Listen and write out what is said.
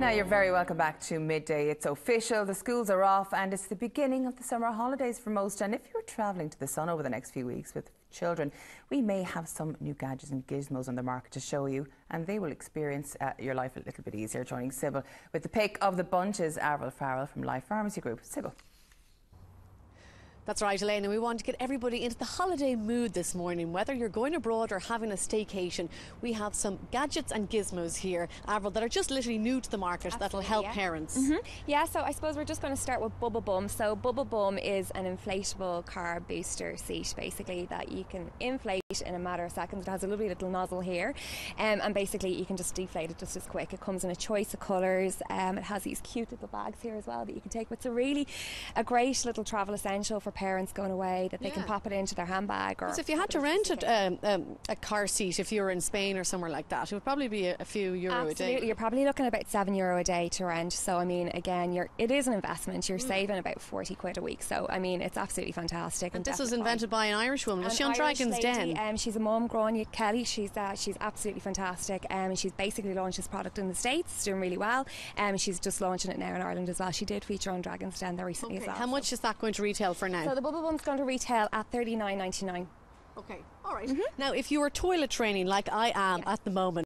Now, you're very welcome back to midday. It's official, the schools are off, and it's the beginning of the summer holidays for most. And if you're travelling to the sun over the next few weeks with children, we may have some new gadgets and gizmos on the market to show you, and they will experience uh, your life a little bit easier. Joining Sybil with the pick of the bunch is Avril Farrell from Life Pharmacy Group. Sybil. That's right, Elaine. we want to get everybody into the holiday mood this morning. Whether you're going abroad or having a staycation, we have some gadgets and gizmos here, Avril, that are just literally new to the market that'll help yeah. parents. Mhm. Yeah, so I suppose we're just going to start with BubbleBum. So BubbleBum is an inflatable car booster seat, basically that you can inflate in a matter of seconds. It has a lovely little nozzle here, um, and basically you can just deflate it just as quick. It comes in a choice of colours. Um, it has these cute little bags here as well that you can take. It's a really a great little travel essential for parents going away that they can pop it into their handbag. Or So if you had to rent a, um, um, a car seat, if you were in Spain or somewhere like that, it would probably be a, a few euro Absolutely, a day. you're probably looking about seven euro a day to rent. So I mean, again, you're it is an investment. You're saving about forty quid a week. So I mean, it's absolutely fantastic. And this was invented by an Irish woman. Was she on Irish Dragon's lady, Den? Um, she's a mum, Grainne Kelly. She's uh, she's absolutely fantastic. Um, and she's basically launched this product in the states, doing really well. Um, she's just launching it now in Ireland as well. She did feature on Dragon's Den there recently Okay, as well. How much is that going to retail for now? So the BubbleBum's going to retail at thirty nine ninety nine. Okay, all right. Mm-hmm. Now, if you were toilet training like I am at the moment,